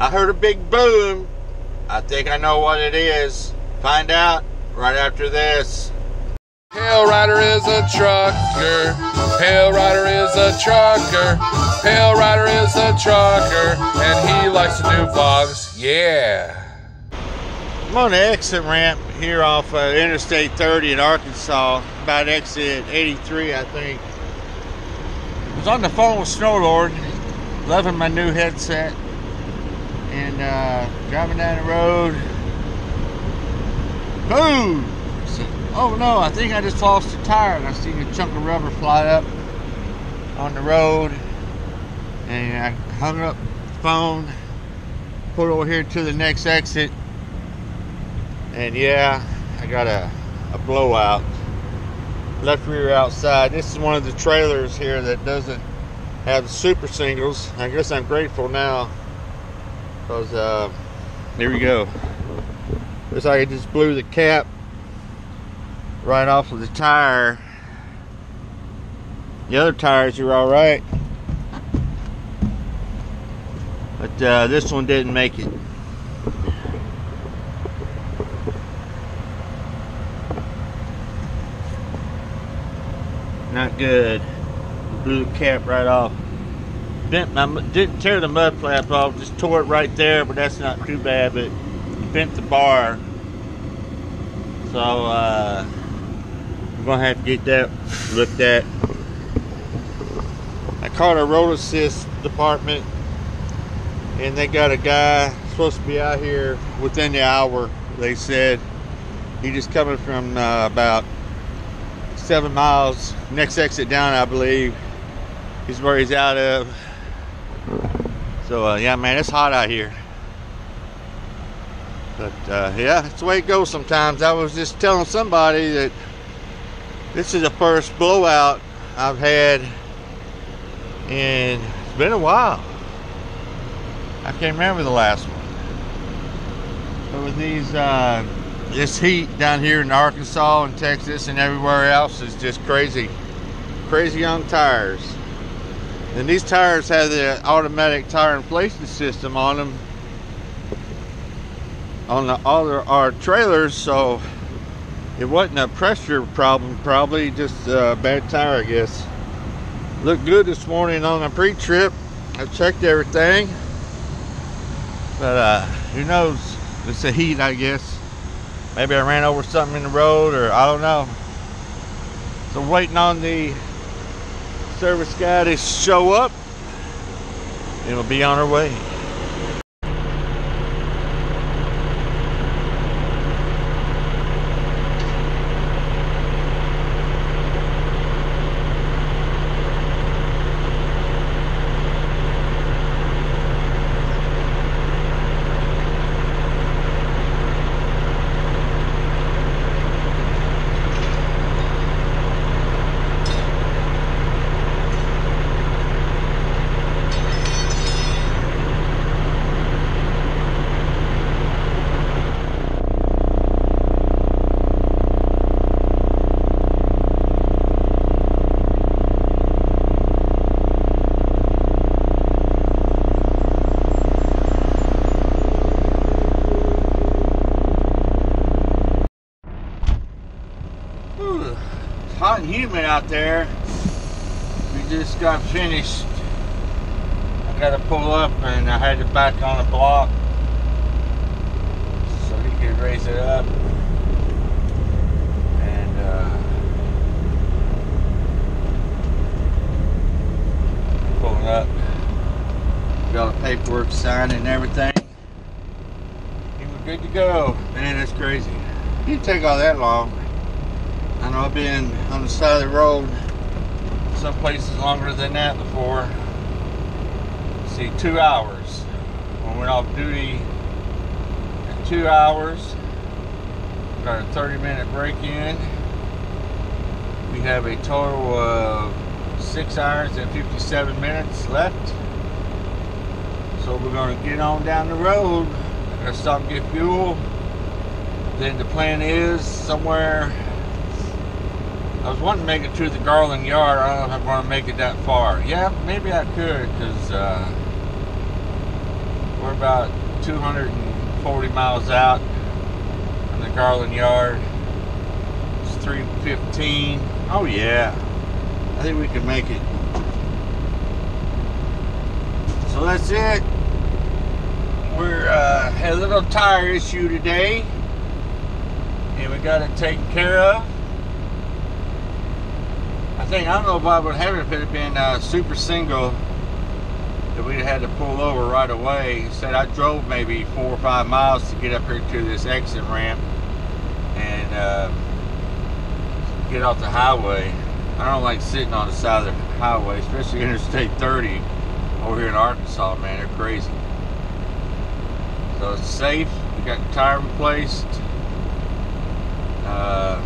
I heard a big boom. I think I know what it is. Find out right after this. Pale Rider is a trucker. Pale Rider is a trucker. Pale Rider is a trucker. And he likes to do vlogs. Yeah. I'm on the exit ramp here off uh, Interstate 30 in Arkansas, about exit 83, I think. I was on the phone with Snowlord, loving my new headset, and uh, driving down the road. Boom! Oh no, I think I just lost a tire, and I seen a chunk of rubber fly up on the road, and I hung up the phone, pulled over here to the next exit, and yeah, I got a, a blowout. Left rear outside. This is one of the trailers here that doesn't have super singles. I guess I'm grateful now. Because, uh, there we go. Looks like it just blew the cap right off of the tire. The other tires are alright. But uh, this one didn't make it. Not good. Blew the cap right off. Bent my, didn't tear the mud flap off, just tore it right there, but that's not too bad. But bent the bar. So uh, I'm gonna have to get that looked at. I called a road assist department, and they got a guy supposed to be out here within the hour. They said he just coming from uh, about seven miles. Next exit down, I believe, is where he's out of. So uh, yeah, man, it's hot out here. But uh, yeah, that's the way it goes sometimes. I was just telling somebody that this is the first blowout I've had, and it's been a while. I can't remember the last one. But with these, uh, this heat down here in Arkansas and Texas and everywhere else is just crazy, crazy on tires. And these tires have the automatic tire inflation system on them on the other our trailers, so it wasn't a pressure problem, probably just a bad tire, I guess. Looked good this morning on the pre-trip. I checked everything, but uh, who knows? It's the heat, I guess. Maybe I ran over something in the road, or I don't know. So waiting on the service guy to show up. and It'll be on our way. Whew, It's hot and humid out there. We just got finished. I got to pull up and I had to back on the block so he could raise it up. And uh, pulling up. Got the paperwork signed and everything. He was good to go. Man, that's crazy. Didn't take all that long. I know I've been on the side of the road some places longer than that before. See, two hours. When we went off duty two hours, got a 30 minute break in. We have a total of six hours and 57 minutes left. So we're to get on down the road. Gonna stop and get fuel. Then the plan is somewhere I was wanting to make it to the Garland Yard. I don't know if I'm going to make it that far. Yeah, maybe I could, because uh, We're about 240 miles out from the Garland yard. It's 315. Oh yeah. I think we can make it. So that's it. We're uh, had a little tire issue today, and we got it taken care of. I think I don't know if I would have it if it had been uh, super single that we'd had to pull over right away. Said I drove maybe four or five miles to get up here to this exit ramp and uh, get off the highway. I don't like sitting on the side of the highway, especially Interstate 30 over here in Arkansas, man. They're crazy. So it's safe. We got the tire replaced. Uh,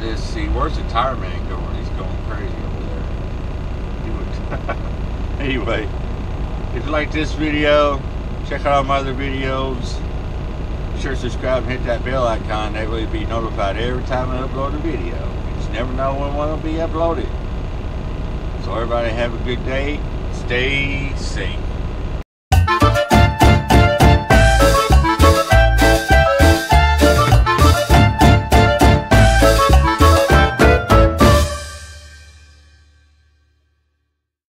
This. See, where's the tire man going? He's going crazy over there. He would. anyway, if you like this video, check out my other videos. Be sure to subscribe and hit that bell icon. That way you'll be notified every time I upload a video. You just never know when one will be uploaded. So everybody have a good day. Stay safe.